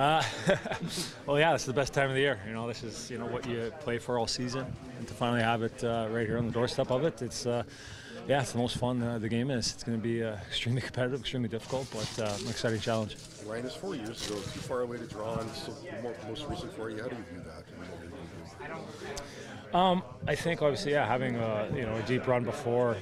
Uh, well, yeah, this is the best time of the year. You know, this is you know what you play for all season, and to finally have it uh, right here on the doorstep of it, it's uh, yeah, it's the most fun uh, the game is. It's going to be uh, extremely competitive, extremely difficult, but uh, an exciting challenge. Ryan, it's four years ago. Too far away to draw on. So more, most recent for you. How do you view that? Um, I think obviously, yeah, having a you know a deep run before,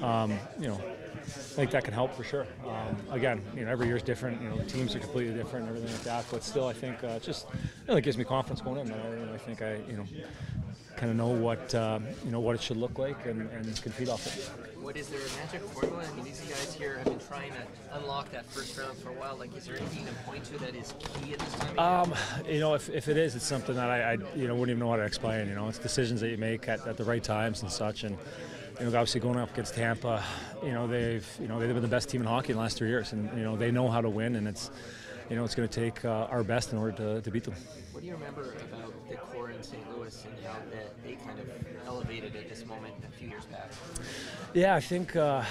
um, you know, I think that can help for sure. Um, again, you know, every year is different. You know, the teams are completely different, and everything like that. But still, I think uh, just you know, it gives me confidence going in. I, you know, I think I you know kind of know what uh, you know what it should look like and, and can feed off it. What is there a magic formula? I mean, these guys here have been trying to unlock that first round for a while. Like, is there anything to point to that is key at this time? Um, you know, if, if it is, it's something that I, I you know wouldn't even know how to explain. You know, it's decisions that you make at, at the right times and such, and you know, obviously going up against Tampa, you know, they've you know they've been the best team in hockey in the last three years, and you know they know how to win, and it's you know it's going to take uh, our best in order to, to beat them. What do you remember about the core in St. Louis and how that they kind of elevated at this moment a few years back? Yeah, I think uh,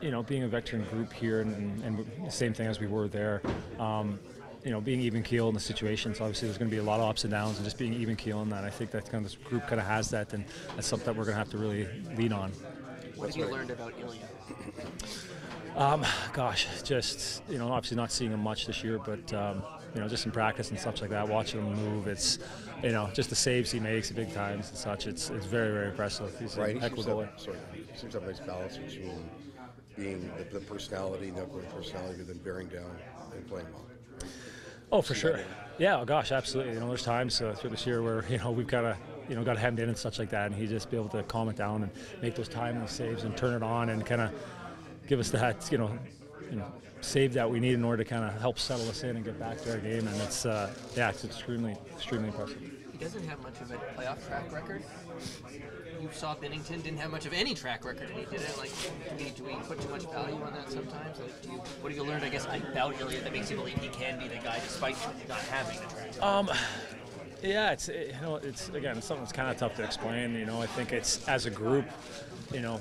you know being a veteran group here and, and the same thing as we were there. Um, you know, being even keel in the situations. Obviously, there's going to be a lot of ups and downs, and just being even keel in that. I think that kind of this group kind of has that, and that's something that we're going to have to really lean on. What have you learned about Ilya? Um, gosh, just you know, obviously not seeing him much this year, but um, you know, just in practice and stuff like that, watching him move, it's you know, just the saves he makes at big times and such. It's it's very very impressive. He's Ryan, a he heck of a seems to goalie. have, sorry, he seems to have a nice balance between being the, the personality, the outgoing personality, but then bearing down and playing well. Oh, for sure. Yeah, oh gosh, absolutely. You know, there's times uh, through this year where you know we've got to you know got hemmed in and such like that, and he just be able to calm it down and make those timely saves and turn it on and kind of give us that you know you know save that we need in order to kind of help settle us in and get back to our game. And it's uh, yeah, it's extremely extremely impressive. He doesn't have much of a playoff track record. You saw Binnington didn't have much of any track record, and he did it. Like, do we, do we put too much value on that sometimes? Like, do you, what have you learned, I guess, about Elliott that makes you believe he can be the guy despite not having the track record? Um, yeah, it's it, you know it's again it's something that's kind of tough to explain. You know, I think it's as a group, you know,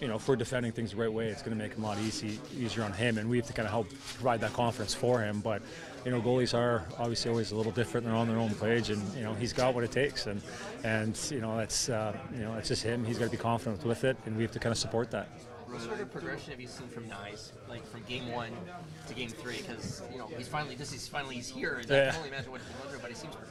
you know if we're defending things the right way, it's going to make him a lot easy easier on him, and we have to kind of help provide that confidence for him. But you know, goalies are obviously always a little different. They're on their own page, and you know he's got what it takes, and and you know that's uh, you know it's just him. He's got to be confident with it, and we have to kind of support that. What sort of progression have you seen from Knies, like from game one to game three? Because you know he's finally this is finally he's here. I Yeah. can only imagine what he's going through, but he seems pretty.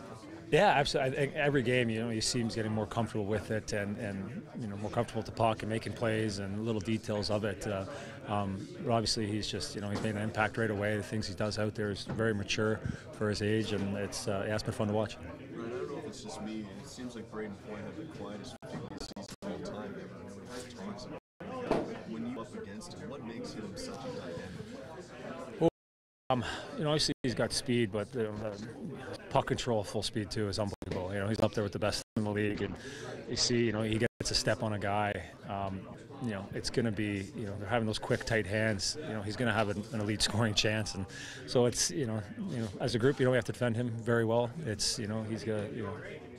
Yeah, absolutely. I think every game, you know, you see him getting more comfortable with it, and, and you know, more comfortable the puck and making plays and little details of it. Uh, um, but obviously, he's just, you know, he's made an impact right away. The things he does out there is very mature for his age, and it's uh, yeah, it's been fun to watch. Ryan, I don't know if it's just me. It seems like Brayden Point had the quietest season of all time. Everyone really talks about him. When you up against him, what makes him such a dynamic? Um, you know, obviously he's got speed, but the, the puck control, full speed too, is unbelievable. You know, he's up there with the best the league, and you see, you know, he gets a step on a guy. Um, you know, it's going to be, you know, they're having those quick, tight hands. You know, he's going to have an, an elite scoring chance, and so it's, you know, you know, as a group, you know, we have to defend him very well. It's, you know, he's got, you know,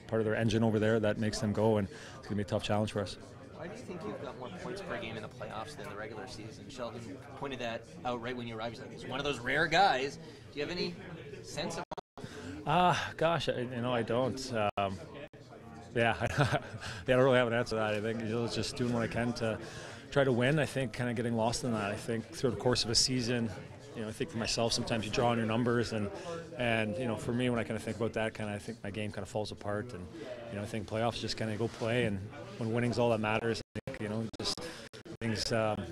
part of their engine over there that makes them go, and it's going to be a tough challenge for us. Why do you think you've got more points per game in the playoffs than the regular season? Sheldon pointed that out right when you arrived. He's like, he's one of those rare guys. Do you have any sense of? Ah, gosh, I, you know, I don't. Um, yeah, I don't really have an answer to that. I think you know, just doing what I can to try to win. I think kind of getting lost in that. I think through the course of a season, you know, I think for myself, sometimes you draw on your numbers, and and you know, for me, when I kind of think about that, kind of I think my game kind of falls apart, and you know, I think playoffs just kind of go play, and when winning's all that matters, I think, you know, just things. Um,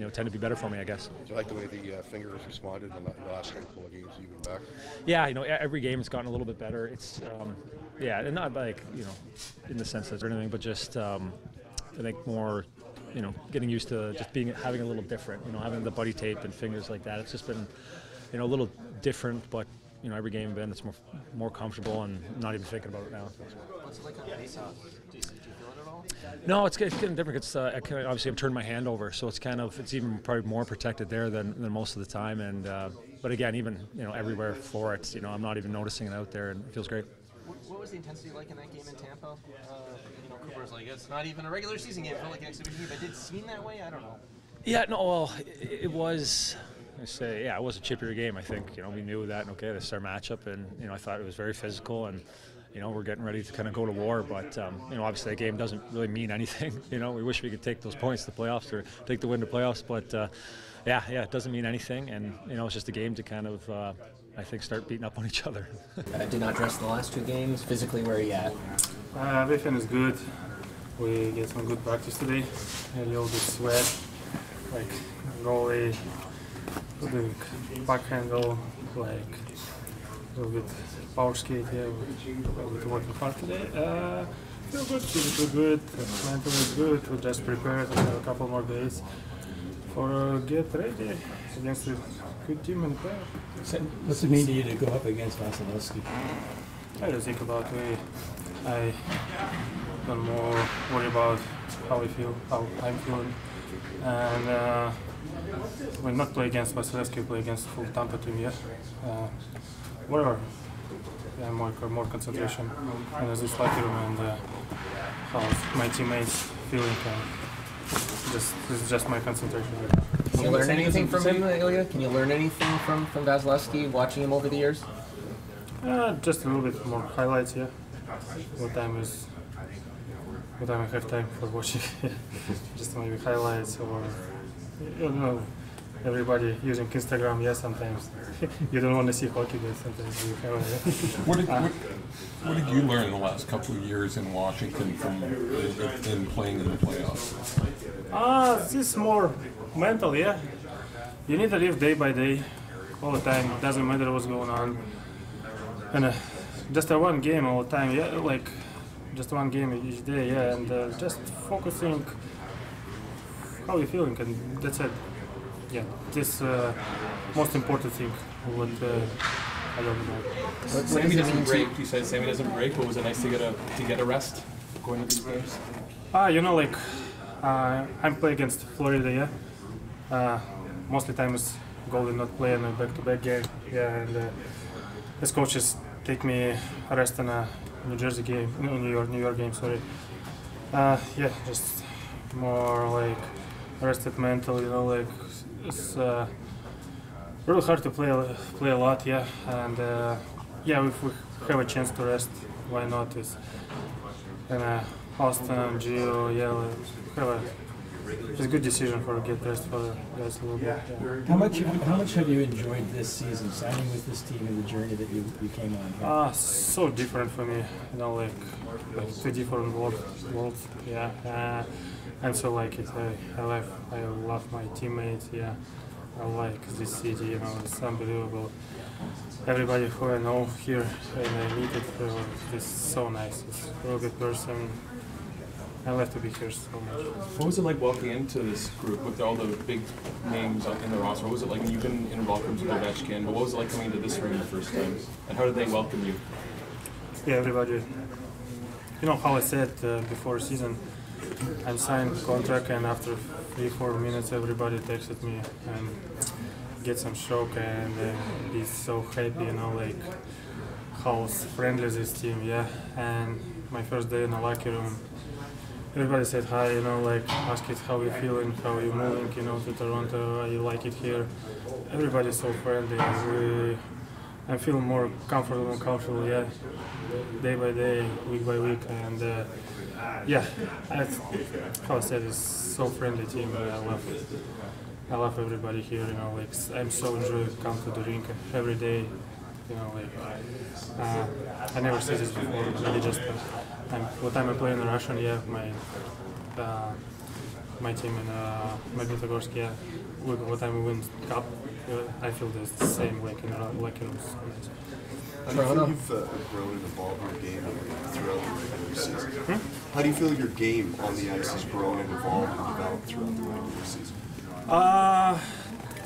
you know, tend to be better for me, I guess. Do you like the way the uh, finger has responded in the, last couple of games you've been back? Yeah, you know, every game has gotten a little bit better. It's, um, yeah, and not like you know, in the sense that or anything, but just um, I think more, you know, getting used to just being having a little different. You know, having the buddy tape and fingers like that. It's just been, you know, a little different, but you know, every game I've been, it's more more comfortable and not even thinking about it now. What's it like on face-off? Do you, do you feel it at all? No, it's, it's getting different. It's uh, I kind of, obviously I've turned my hand over, so it's kind of it's even probably more protected there than, than most of the time. And uh, but again, even you know everywhere for it, you know, I'm not even noticing it out there, and it feels great. What, what was the intensity like in that game in Tampa? Uh, you know, Cooper's like, it's not even a regular season game. It felt like an exhibition game. But did it seem that way? I don't know. Yeah, no, well, it, it was. I say, yeah, it was a chippier game. I think you know we knew that. And okay, this is our matchup, and you know I thought it was very physical, and you know we're getting ready to kind of go to war. But um, you know obviously that game doesn't really mean anything. You know we wish we could take those points to the playoffs or take the win to playoffs, but uh, yeah, yeah, it doesn't mean anything, and you know it's just a game to kind of. Uh, I think start beating up on each other. Uh, did not dress the last two games. Physically, where are you at? Uh, everything is good. We get some good practice today. A little bit sweat, like goalie, doing backhand goal, like a little bit power skate. We- we're working hard today. Uh, feel good, feel good, mentally good. We just prepared. We have a couple more days for uh, get ready against a good team and player. What's it mean to you to go up against Vasilevskiy? I just think about me. I don't more worry about how I feel, how I'm feeling, and uh, when not play against Vasilevskiy, we play against full Tampa team. Yeah, uh, whatever. Yeah, more more concentration in this locker room and uh, how my teammates feeling. And just this is just my concentration. Right. Can you learn anything from him, Ilya? Can you learn anything from from Vasilevskiy watching him over the years? Uh, just a little bit more highlights, yeah. What time is what time I have time for watching? just maybe highlights or you know everybody using Instagram. Yeah, sometimes you don't want to see hockey, but sometimes you. What did, what, what did you learn in the last couple of years in Washington from in, in playing in the playoffs? Ah, this is more mental, yeah. You need to live day by day, all the time. It doesn't matter what's going on. And uh, just a one game all the time, yeah. Like just one game each day, yeah. And uh, just focusing how you're feeling, and that's it. Yeah, this uh, most important thing. What uh, I don't know. What, what Sammy does it doesn't break. You said Sammy doesn't break, but was it nice to get a to get a rest going into these games? Ah, you know, like uh, I'm play against Florida, yeah. Uh, mostly times Golden not playing a back-to-back game, yeah, and uh, as coaches take me a rest in a New Jersey game, no, New York, New York game, sorry. Uh, yeah, just more like rested mental, you know, like it's uh, really hard to play a- play a lot, yeah, and uh, yeah, if we have a chance to rest, why not? It's, and uh, Austin, Gio, yeah, have a it's a good decision for get rest for the guys a little bit. Yeah. How much have, how much have you enjoyed this season, signing with this team and the journey that you, you came on here? Ah, so different for me, you know, like, like two different world, worlds. Yeah, uh, and so like it. I, I love, I love my teammates. Yeah, I like this city. You know, it's unbelievable. Everybody who I know here and I meet it, uh, is so nice. It's a real good person. I love to be here so much. What was it like walking into this group with all the big names in the roster? What was it like? You've been in locker rooms with Ovechkin, but what was it like coming into this room the first time? And how did they welcome you? Yeah, everybody. You know how I said uh, before season, I signed contract, and after three four minutes, everybody texted me and get some shock and uh, be so happy. You know, like how friendly this team. Yeah, and my first day in the locker room. Everybody said hi, you know, like ask it how you feeling, how you moving, you know, to Toronto, you like it here. Everybody's so friendly. We, I feel more comfortable and comfortable, yeah, day by day, week by week, and uh, yeah, that's said, it's so friendly team. I love, I love everybody here. You know, like I'm so enjoy come to the rink every day. You know, like uh, I never said this before. Really, just uh, I'm, what time I play in Russian, yeah, my uh, my team in uh, Magnitogorsk, yeah, what time we win cup. I feel the same like in like in How do you feel you've uh, grown and evolved your game throughout the regular season? How do you feel your game on the ice has grown and evolved and developed throughout the regular season? Uh,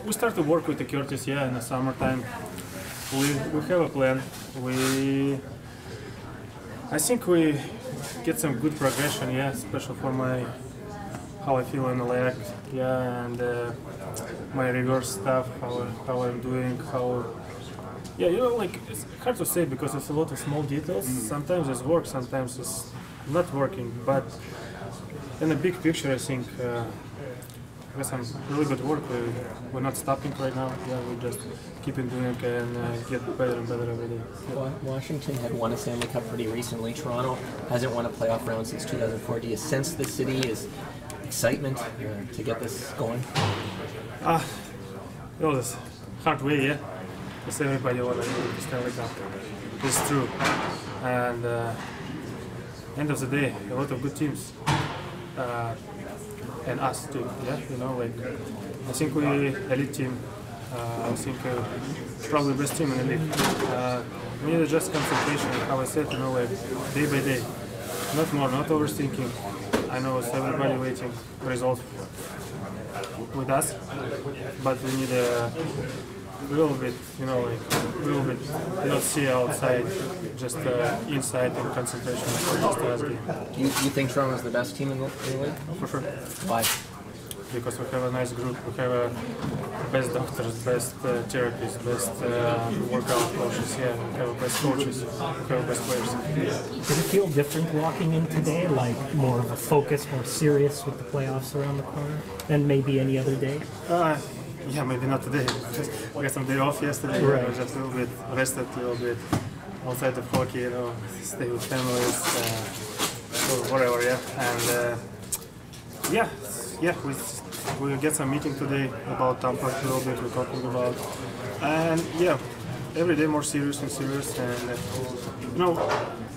we start to work with the Curtis, yeah, in the summertime. We, we have a plan. We, I think we get some good progression, yeah, especially for my how I feel in the leg, yeah, and uh, my reverse stuff, how, how I'm doing, how yeah, you know, like it's hard to say because it's a lot of small details. Sometimes it's work, sometimes it's not working. But in the big picture, I think uh, we got some really good work. We, we're not stopping right now. Yeah, we just keep on doing and uh, get better and better every day. Yeah. Washington had won a Stanley Cup pretty recently. Toronto hasn't won a playoff round since 2004. Do you sense the city is excitement uh, to get this going? Ah, it was hard way, yeah. Because everybody wanted to Stanley Cup. It's true. And uh, end of the day, a lot of good teams. Uh, and us too, yeah. You know, like I think we elite team. Uh, I think uh, probably best team in the league. Uh, we need just concentration, how I said, you know, like day by day. Not more, not overthinking. I know it's everybody waiting results with us, but we need a little bit, you know, like a little bit, not see outside, just uh, inside and concentration for just the last game. Do you, you think Toronto's the best team in the, in the league? For sure. Why? Because we have a nice group, we have a best doctors, best uh, therapists, best uh, workout coaches, yeah, we have best coaches, we have best players. Did it feel different walking in today? Like more of a focus, more serious with the playoffs around the corner than maybe any other day? Uh, yeah, maybe not today. Just we got some day off yesterday. you know, Right. just a little bit rested, a little bit outside of hockey. You know, stay with families, uh, or whatever. Yeah, and uh, yeah, yeah, we we get some meeting today about Tampa a little bit. We're talking about, and yeah, every day more serious and serious. And uh, you know,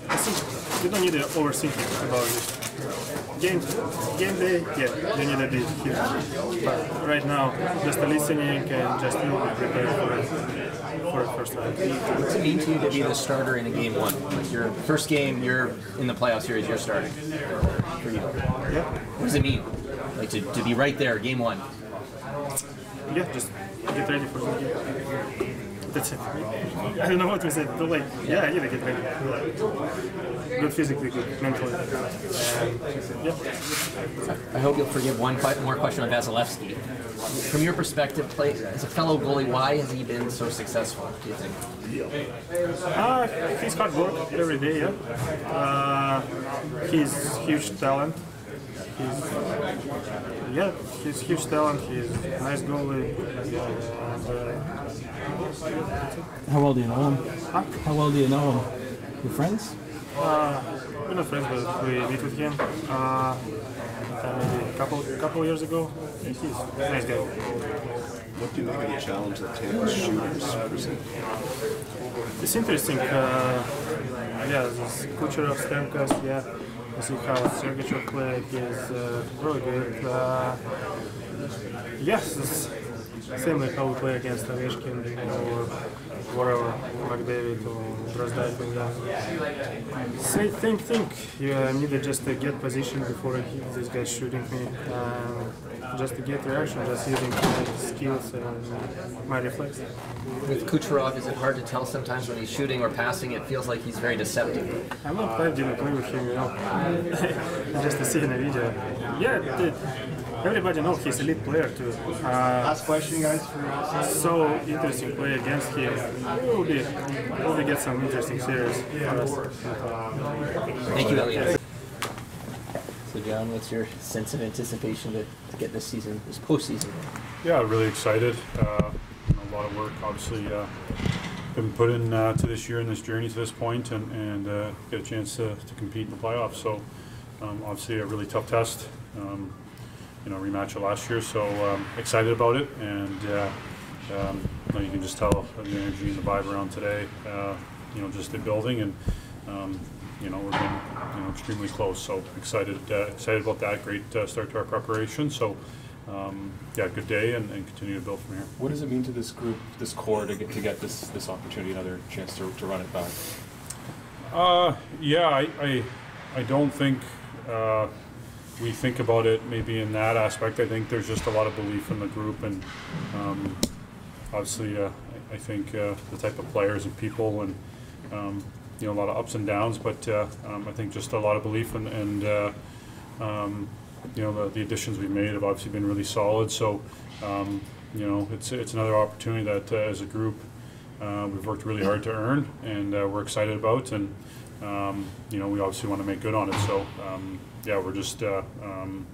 I think you don't need to overthink about it game game day, yeah, you need to be here. But right now, just listening and just you be prepared for it for the first round. What's it mean to you to be the starter in a game one? Like your first game, you're in the playoff series, you're starting for you. Yeah, What does it mean? Like to, to be right there, game one. yeah, just get ready for the game. That's it. I don't know what we said, but like, yeah, I need to get ready. Good physically, good mentally. Yeah. I hope you'll forgive one more question on Vasilevskiy. From your perspective, play as a fellow goalie, why has he been so successful? Do you think? Uh, he's hard work every day, yeah. Uh, he's huge talent. He's, yeah, he's huge talent. He's a nice goalie. And, uh, How well do you know him? Huh? How well do you know him? Your friends? uh, we're not friends, but we meet with him. Uh, maybe a couple couple years ago. He's a nice guy. What do you make of the challenge that Tampa's shooters present? It's interesting. Uh, yeah, this Kucherov, Stamkos, yeah. I see how Sergachev play. is uh, really good. Uh, yes, it's same like how we play against Ovechkin or whatever, McDavid or Draisaitl. Yeah. Same, same thing. You uh, need to just uh, get position before he, this guy's shooting me. Um, just to get reaction, just using my skills and my reflex. With Kucherov, is it hard to tell sometimes when he's shooting or passing? It feels like he's very deceptive. I'm not playing, didn't play with him, you know. Just to see in the video. Yeah, the, everybody knows he's a elite player too. Uh, Last question, guys, for us. so interesting play against him. We'll be, we'll be get some interesting series for us. Thank you, Elliot. So, John, what's your sense of anticipation to, to get this season, this postseason? Yeah, really excited. Uh, a lot of work, obviously, uh, been put in uh, to this year and this journey to this point, and, and uh, get a chance to, to compete in the playoffs. So, um, obviously, a really tough test. Um, you know, rematch of last year, so um, excited about it, and uh, um, you, can just tell the energy and the vibe around today. Uh, you know, just the building, and um, you know, we're been you know extremely close. So excited, uh, excited about that. Great uh, start to our preparation. So. Um, yeah, good day, and, and continue to build from here. What does it mean to this group, this core, to get to get this this opportunity, another chance to, to run it back? Uh, yeah, I, I, I don't think uh, we think about it maybe in that aspect. I think there's just a lot of belief in the group, and um, obviously, uh, I, think uh, the type of players and people, and um, you know, a lot of ups and downs. But uh, um, I think just a lot of belief, and, and uh, um, you know, the, the additions we've made have obviously been really solid. So, um, you know, it's it's another opportunity that uh, as a group uh, we've worked really hard to earn, and we're excited about, and um, you know, we obviously want to make good on it. So, yeah, we're just uh, um,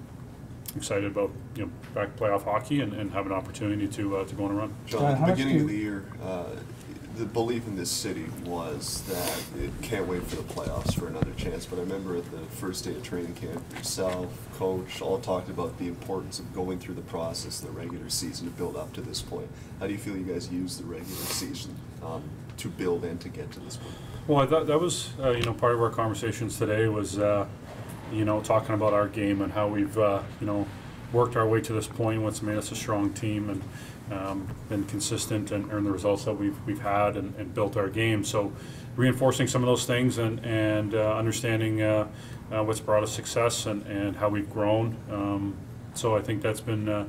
excited about you know back playoff hockey and, and have an opportunity to uh, to go on a run. John, at the beginning of the year, uh, the belief in this city was that it can't wait for the playoffs for another chance. But I remember at the first day of training camp, yourself, coach, all talked about the importance of going through the process, the regular season, to build up to this point. How do you feel you guys use the regular season um, to build and to get to this point? Well, I thought that was uh, you know part of our conversations today was uh, you know talking about our game and how we've uh, you know worked our way to this point, what's made us a strong team, and um, been consistent and earned the results that we've we've had and, and built our game. So reinforcing some of those things and and uh, understanding uh, uh, what's brought us success and, and how we've grown. Um, so I think that's been uh,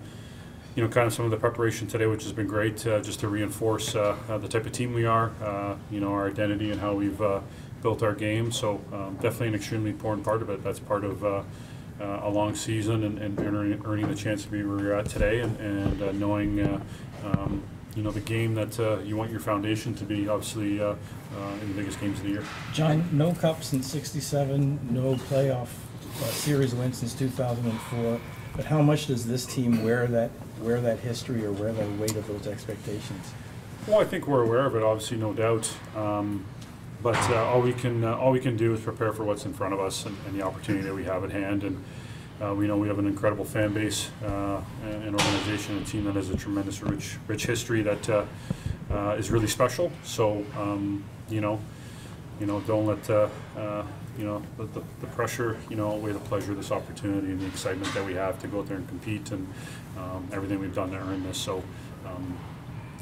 you know, kind of some of the preparation today, which has been great, uh, just to reinforce uh, the type of team we are, you know, our identity and how we've built our game. So um, definitely an extremely important part of it. That's part of uh, uh, a long season and, and earning, earning the chance to be where you're at today and, and uh, knowing, uh, um, you know, the game that uh, you want your foundation to be, obviously, uh, uh, in the biggest games of the year. John, no cup since '67, no playoff uh, series win since 2004. But how much does this team wear that wear that history or wear the weight of those expectations? Well, I think we're aware of it, obviously, no doubt. Um, but uh, all we can uh, all we can do is prepare for what's in front of us and, and the opportunity that we have at hand. And uh, we know we have an incredible fan base, uh, an organization, a team that has a tremendous, rich, rich history that uh, uh, is really special. So, um, you know, you know, don't let uh, you know the, the, the pressure, you know, outweigh the pleasure of this opportunity and the excitement that we have to go out there and compete and um, everything we've done to earn this. So, um,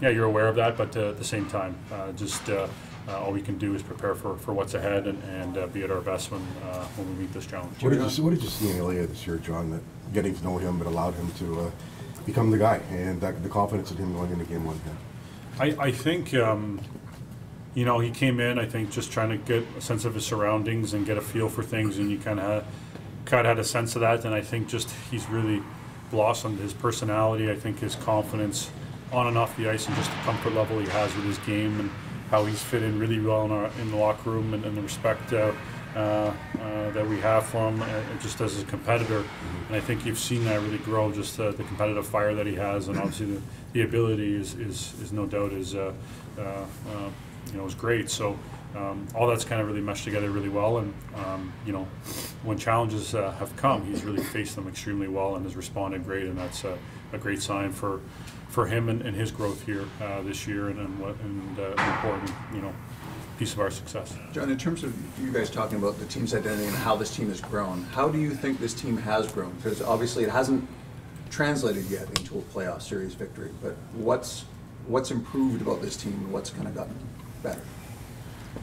yeah, you're aware of that, but uh, at the same time, uh, just uh, all we can do is prepare for, for what's ahead and, and uh, be at our best when uh, when we meet this challenge. What did you see, what did you see in Ilya this year, John, that getting to know him but allowed him to uh, become the guy and that, the confidence in him going into game one? Yeah. I, I think, um, you know, he came in, I think, just trying to get a sense of his surroundings and get a feel for things, and you kind of kind of had a sense of that. And I think just he's really blossomed his personality. I think his confidence on and off the ice, and just the comfort level he has with his game, and how he's fit in really well in, our, in the locker room, and, and the respect. Uh, uh, uh, that we have for him uh, just as a competitor. And I think you've seen that really grow, just uh, the competitive fire that he has, and obviously the, the ability is, is, is no doubt is, you know, is great. So um, all that's kind of really meshed together really well. And, um, you know, when challenges uh, have come, he's really faced them extremely well and has responded great. And that's a, a great sign for, for him and, and his growth here uh, this year and, and, what, and uh, an important, you know, piece of our success. John, in terms of you guys talking about the team's identity and how this team has grown, how do you think this team has grown? Because obviously it hasn't translated yet into a playoff series victory, but what's, what's improved about this team and what's kind of gotten better?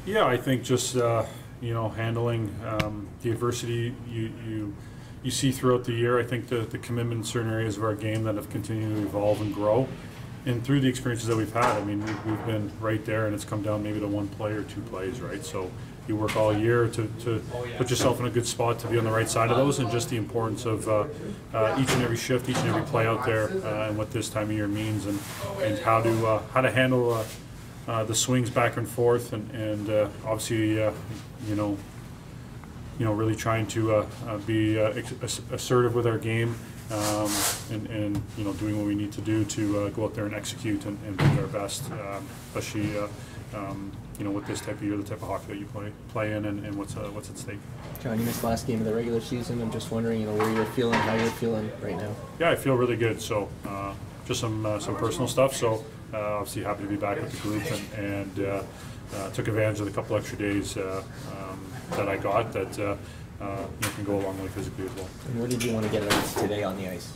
Yeah, I think just uh, you know handling um, the adversity you you you see throughout the year. I think the the commitment in certain areas of our game that have continued to evolve and grow, and through the experiences that we've had. I mean, we've, we've been right there, and it's come down maybe to one play or two plays, right? So you work all year to, to put yourself in a good spot to be on the right side of those, and just the importance of uh, uh, each and every shift, each and every play out there, uh, and what this time of year means, and and how to uh, how to handle. Uh, uh, the swings back and forth, and, and obviously, you know, you know, really trying to uh, uh, be uh, ex- assertive with our game, um, and, and you know, doing what we need to do to uh, go out there and execute and, and be our best, um, especially, uh, um, you know, with this type of year, the type of hockey that you play play in, and, and what's uh, what's at stake. John, you missed the last game of the regular season. I'm just wondering, you know, where you're feeling, how you're feeling right now. Yeah, I feel really good. So uh, just some uh, some personal stuff. So uh, obviously happy to be back with the group and, and uh, took advantage of the couple extra days uh, um, that I got that uh, uh, you know, can go a long way physically as well. And where did you want to get it today on the ice?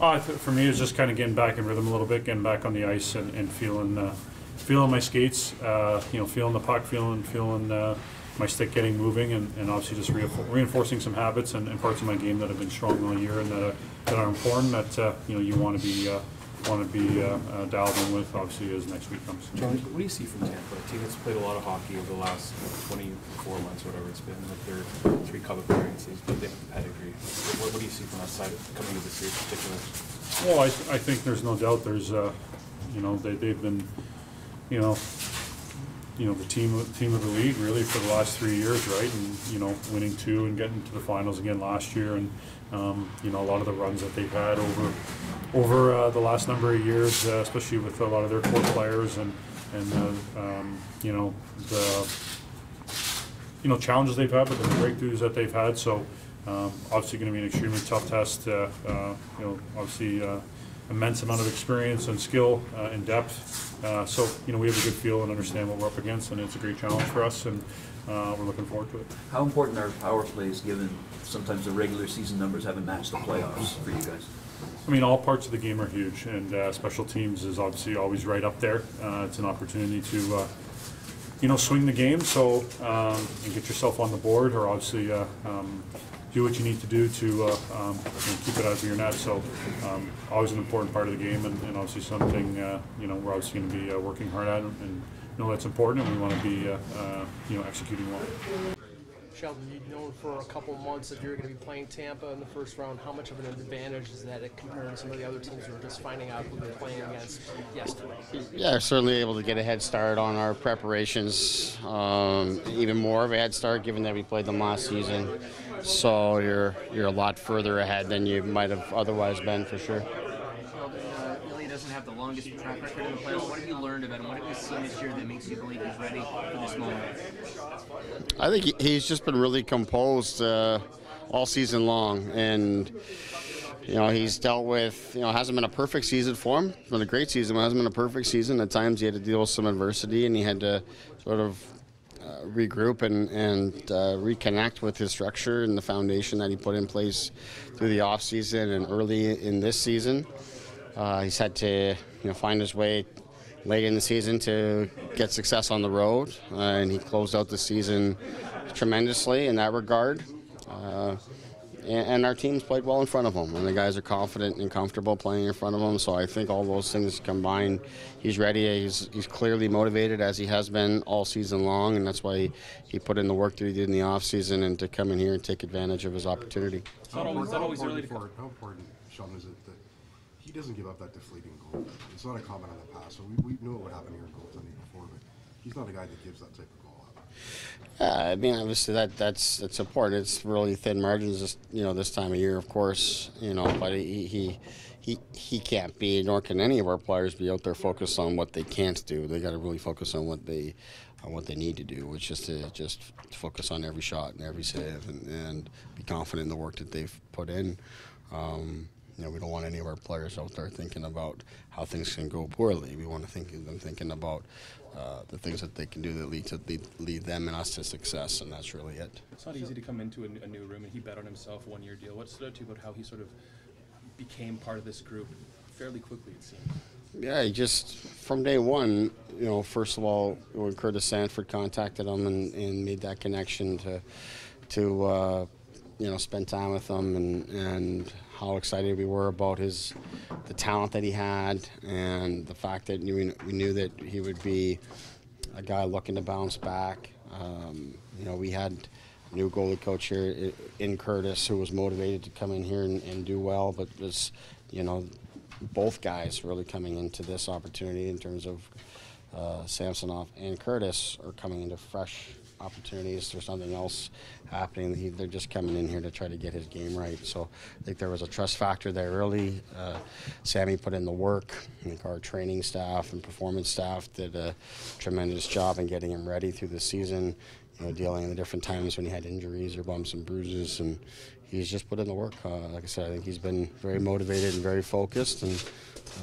Uh, for me, it was just kind of getting back in rhythm a little bit, getting back on the ice and, and feeling uh, feeling my skates, uh, you know, feeling the puck, feeling feeling uh, my stick getting moving, and, and obviously just reinfor- reinforcing some habits and, and parts of my game that have been strong all year and that are, that are important that uh, you know you want to be uh, want to be uh, uh, dialed in with obviously as next week comes. John, what do you see from Tampa? A team that's played a lot of hockey over the last 24 months, whatever it's been, with their three cup appearances, but they have the pedigree. What, what do you see from that side coming into this year in particular? Well, I, I think there's no doubt there's, uh, you know, they, they've been, you know, you know, the team, team of the league really for the last three years, right? And, you know, winning two and getting to the finals again last year and, um, you know, a lot of the runs that they've had over, over uh, the last number of years, uh, especially with a lot of their core players and, and, uh, um, you know, the, you know, challenges they've had, but the breakthroughs that they've had. So, um, obviously going to be an extremely tough test. Uh, uh, you know, obviously uh, immense amount of experience and skill and depth. So, you know, we have a good feel and understand what we're up against, and it's a great challenge for us, and uh, we're looking forward to it. How important are power plays given sometimes the regular season numbers haven't matched the playoffs for you guys? I mean, all parts of the game are huge, and uh, special teams is obviously always right up there. Uh, it's an opportunity to, uh, you know, swing the game, so um, and get yourself on the board, or obviously uh, um, do what you need to do to uh, um, you know, keep it out of your net. So, um, always an important part of the game, and, and obviously something uh, you know we're obviously going to be uh, working hard at, and know that's important, and we want to be uh, uh, you know executing well. Sheldon, you've known for a couple months that you're going to be playing Tampa in the first round. How much of an advantage is that compared to some of the other teams who are just finding out who they're playing against yesterday? Yeah, certainly able to get a head start on our preparations. Um, even more of a head start, given that we played them last season. So you're you're a lot further ahead than you might have otherwise been for sure. Sheldon, uh, Ilya doesn't have the longest track record in the playoffs. What have you learned about him? What have you seen this year that makes you believe he's ready for this moment? I think he's just been really composed uh, all season long, and you know he's dealt with you know hasn't been a perfect season for him. It's been a great season, but hasn't been a perfect season. At times he had to deal with some adversity, and he had to sort of uh, regroup and and uh, reconnect with his structure and the foundation that he put in place through the off season and early in this season. Uh, he's had to you know find his way late in the season to get success on the road, uh, and he closed out the season tremendously in that regard. Uh, and, and our team's played well in front of him, and the guys are confident and comfortable playing in front of him. So I think all those things combined, he's ready. He's, he's clearly motivated as he has been all season long, and that's why he, he put in the work that he did in the off season and to come in here and take advantage of his opportunity. How important, how important for, how important, Sheldon, is it that he doesn't give up that deflating goal? It's not a comment on the past, so we, we knew it would happen here in goaltending before, but he's not a guy that gives that type of goal up. Yeah, I mean, obviously that that's that's important. It's really thin margins, this, you know, this time of year, of course, you know. But he he he he can't be, nor can any of our players be out there focused on what they can't do. They got to really focus on what they on what they need to do, which is to just focus on every shot and every save, and, and be confident in the work that they've put in. Um, you know, we don't want any of our players out there thinking about how things can go poorly. We want to think of them thinking about uh, the things that they can do that lead to lead, lead them and us to success, and that's really it. It's not easy to come into a, new room, and he bet on himself one-year deal. What stood out to you about how he sort of became part of this group fairly quickly, it seems? Yeah, he just from day one, you know, first of all, when Curtis Sanford contacted him and, and made that connection to to uh, you know spend time with him and and how excited we were about his the talent that he had and the fact that we, we knew that he would be a guy looking to bounce back. Um, you know, we had a new goalie coach here in Curtis who was motivated to come in here and, and do well, but was, you know, both guys really coming into this opportunity in terms of uh, Samsonov and Curtis are coming into fresh opportunities. There's nothing else happening. He, they're just coming in here to try to get his game right. So I think there was a trust factor there early. Uh, Sammy put in the work. I think our training staff and performance staff did a tremendous job in getting him ready through the season. You know, dealing with the different times when he had injuries or bumps and bruises, and he's just put in the work. Uh, like I said, I think he's been very motivated and very focused, and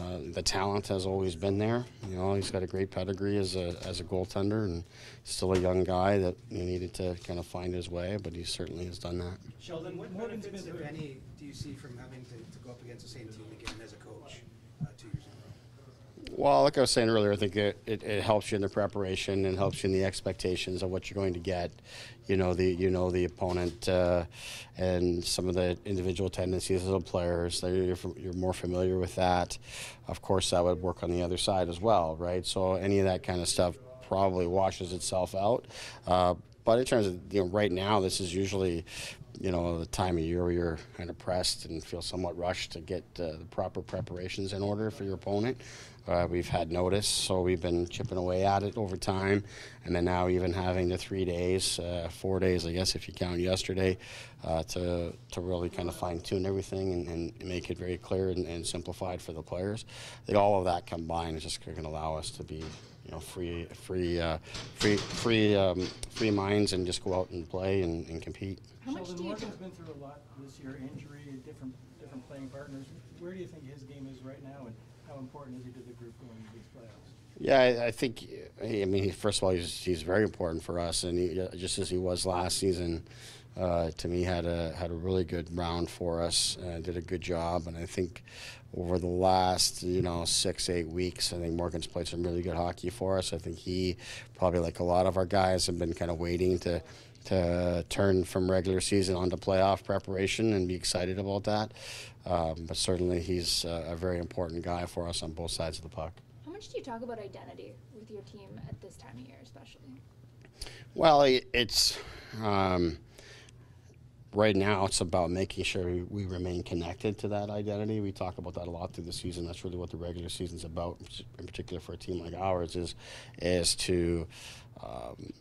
uh, the talent has always been there. You know, he's got a great pedigree as a as a goaltender, and still a young guy that you know, needed to kind of find his way, but he certainly has done that. Sheldon, what benefits, if any, do you see from having to, to go up against the same team again as a coach uh, two years in a row? Well, like I was saying earlier, I think it, it, it helps you in the preparation and helps you in the expectations of what you're going to get. You know the you know the opponent uh, and some of the individual tendencies of the players. You're, you're more familiar with that. Of course, that would work on the other side as well, right? So any of that kind of stuff probably washes itself out. Uh, but in terms of you know, right now, this is usually, you know, the time of year where you're kind of pressed and feel somewhat rushed to get uh, the proper preparations in order for your opponent. Uh, we've had notice, so we've been chipping away at it over time, and then now even having the three days, uh, four days, I guess, if you count yesterday, uh, to to really kind of fine tune everything and, and make it very clear and, and simplified for the players. I think all of that combined is just going to allow us to be you know, free, free, uh, free, free, um, free minds, and just go out and play and, and compete. How much Sheldon Morgan's been through a lot this year, injury, different, different playing partners. Where do you think his game is right now, and how important is he to the group going into these playoffs? Yeah, I, I think. I mean, first of all, he's, he's very important for us, and he, just as he was last season, uh, to me had a had a really good round for us. Uh, did a good job, and I think over the last you know six eight weeks, I think Morgan's played some really good hockey for us. I think he probably like a lot of our guys have been kind of waiting to to turn from regular season onto playoff preparation and be excited about that. Um, but certainly, he's uh, a very important guy for us on both sides of the puck. How much do you talk about identity with your team at this time of year, especially? Well, it's. Um, right now it's about making sure we, we, remain connected to that identity. We talk about that a lot through the season. That's really what the regular season's about, in particular for a team like ours, is is to um,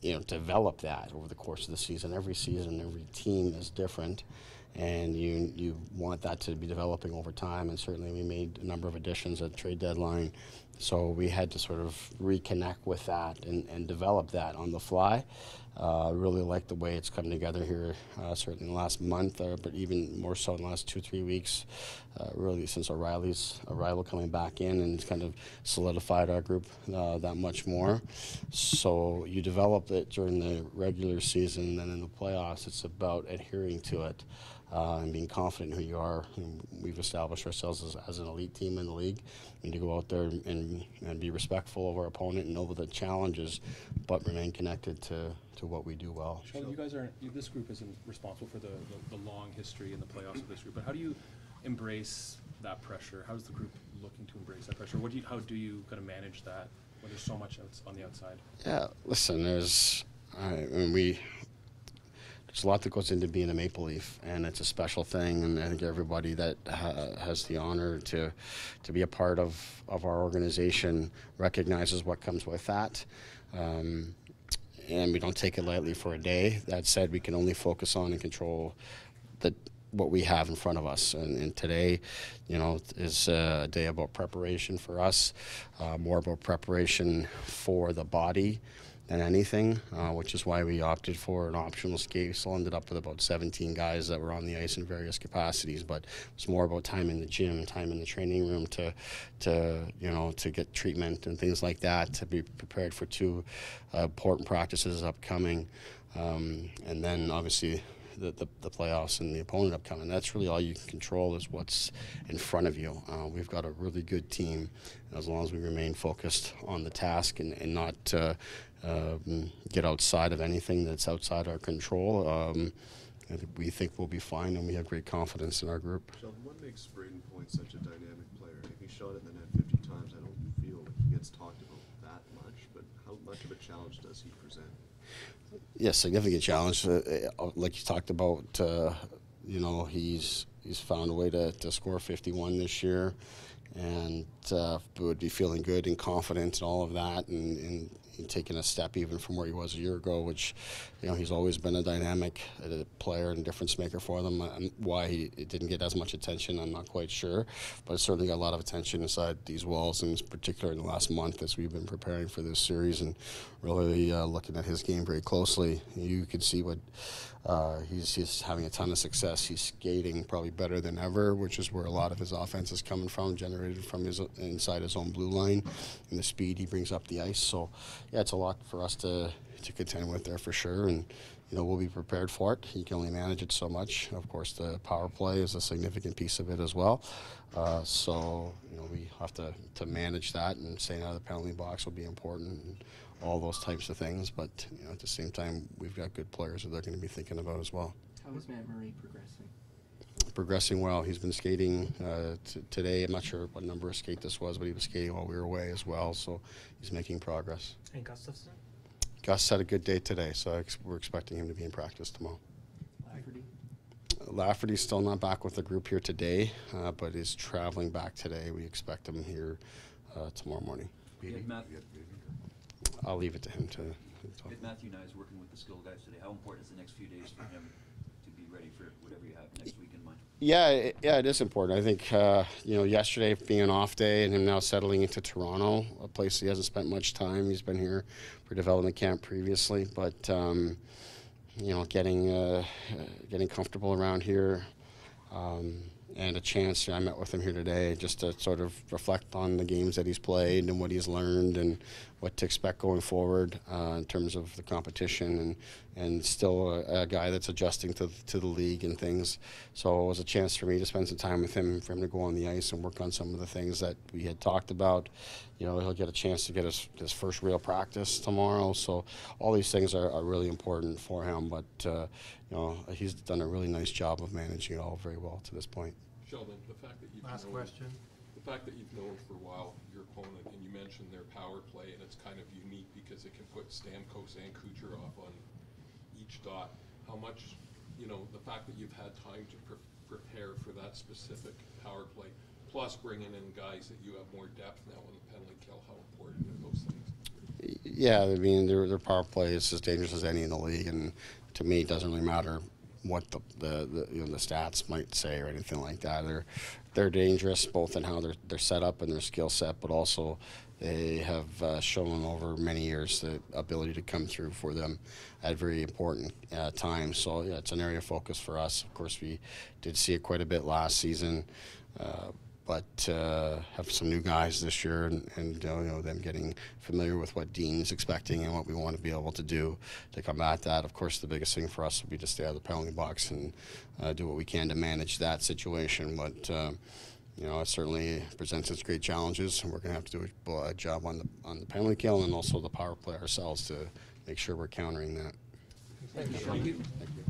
you know develop that over the course of the season. Every season, every team is different, and you you want that to be developing over time. And certainly, we made a number of additions at trade deadline, so we had to sort of reconnect with that and, and develop that on the fly. Uh, really like the way it's come together here, uh, certainly last month, uh, but even more so in the last two, three weeks. Uh, really, since O'Reilly's arrival coming back in and kind of solidified our group uh, that much more. So you develop it during the regular season, and then in the playoffs, it's about adhering to it uh, and being confident in who you are. And we've established ourselves as, as, an elite team in the league. We need to go out there and, and be respectful of our opponent and know the challenges, but remain connected to, to what we do well. Sheldon, you guys are this group isn't responsible for the, the, the long history in the playoffs of this group, but how do you embrace that pressure? How is the group looking to embrace that pressure? What do you, how do you kind of manage that when there's so much on the outside? Yeah, listen, there's I mean, we there's a lot that goes into being a Maple Leaf, and it's a special thing. And I think everybody that ha- has the honor to to be a part of, of our organization recognizes what comes with that. Um, and we don't take it lightly for a day. That said, we can only focus on and control the what we have in front of us. And, and today, you know, is a day about preparation for us, uh, more about preparation for the body than anything, uh, which is why we opted for an optional skate. So ended up with about 17 guys that were on the ice in various capacities, but it's more about time in the gym, time in the training room to, to you know, to get treatment and things like that, to be prepared for two uh, important practices upcoming, um, and then obviously the, the, the, playoffs and the opponent upcoming. That's really all you can control is what's in front of you. Uh, we've got a really good team, and as long as we remain focused on the task and, and not uh, um, get outside of anything that's outside our control. Um, we think we'll be fine, and we have great confidence in our group. Sheldon, what makes Brayden Point such a dynamic player? If He shot in the net 50 times. I don't feel he gets talked about that much, but how much of a challenge does he present? Yes, significant challenge. Uh, uh, like you talked about, uh, you know, he's he's found a way to, to score 51 this year, and uh, would be feeling good and confident and all of that, and, and taken a step even from where he was a year ago, which, you know, he's always been a dynamic uh, player and difference maker for them. And why he didn't get as much attention, I'm not quite sure, but certainly got a lot of attention inside these walls, and particularly in the last month as we've been preparing for this series and really uh, looking at his game very closely. You can see what uh, he's, he's having a ton of success. He's skating probably better than ever, which is where a lot of his offense is coming from, generated from his inside his own blue line, and the speed he brings up the ice. So, yeah, it's a lot for us to to contend with there for sure, and you know we'll be prepared for it. He can only manage it so much. Of course, the power play is a significant piece of it as well. Uh, so you know we have to to manage that, and staying out of the penalty box will be important. And, all those types of things. But you know, at the same time, we've got good players that they're going to be thinking about as well. How is Matt Murray progressing? Progressing well. He's been skating uh, t- today. I'm not sure what number of skate this was, but he was skating while we were away as well. So he's making progress. And Gustafsson? Gus had a good day today, so ex- we're expecting him to be in practice tomorrow. Lafferty? Lafferty's still not back with the group here today, uh, but is traveling back today. We expect him here uh, tomorrow morning. Did I'll leave it to him to. to talk. Did Matthew Knies working with the skill guys today? How important is the next few days for him to be ready for whatever you have next week in mind? Yeah, it, yeah, it is important. I think uh, you know yesterday being an off day and him now settling into Toronto, a place he hasn't spent much time. He's been here for development camp previously, but um, you know, getting uh, getting comfortable around here. Um, and a chance. I met with him here today just to sort of reflect on the games that he's played and what he's learned and what to expect going forward uh, in terms of the competition and and still a, a guy that's adjusting to to the league and things. So it was a chance for me to spend some time with him, for him to go on the ice and work on some of the things that we had talked about. You know, he'll get a chance to get his, his first real practice tomorrow. So all these things are, are really important for him. But uh, you know, he's done a really nice job of managing it all very well to this point. Sheldon, the fact that you've Last known, question. the fact that you've known for a while your opponent, and you mentioned their power play, and it's kind of unique because it can put Stamkos and Kucherov on each dot. How much, you know, the fact that you've had time to pre- prepare for that specific power play, plus bringing in guys that you have more depth now on the penalty kill, how important are those things? Yeah, I mean their their power play is as dangerous as any in the league, and to me, it doesn't really matter what the the, the you know the stats might say or anything like that. They're they're dangerous both in how they're they're set up and their skill set, but also they have uh, shown over many years the ability to come through for them at very important uh, times. So yeah, it's an area of focus for us. Of course, we did see it quite a bit last season. Uh, but uh, have some new guys this year, and, and uh, you know them getting familiar with what Dean's expecting and what we want to be able to do to combat that. Of course, the biggest thing for us would be to stay out of the penalty box and uh, do what we can to manage that situation. But uh, you know, it certainly presents its great challenges, and we're going to have to do a, job on the on the penalty kill and also the power play ourselves to make sure we're countering that. Thank you. Thank you.